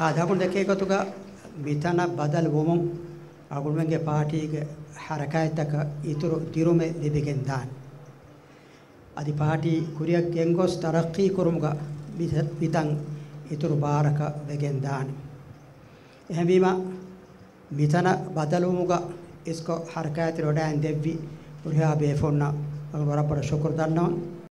ආදාකුන් දෙකේ එකතුග මිතන බදල් වොමුන් අගුල්මගේ පාටිගේ හරකයතක ඉතුරු තිරුමේ දෙබෙගෙන් දාන. අදි පාටි කුරියක් ගෙන්ගොස් තරක්කී කුරුමුග විතන් ඉතුරු බාරක වෙගෙන් දාන. එහෙමීම මිතන බදලුමුග ඉස්කෝ හරකයති රොඩෑන් දෙව්වි පුරියා බේෆොන්න අල්වරපර ශුක්‍ර දන්නවා.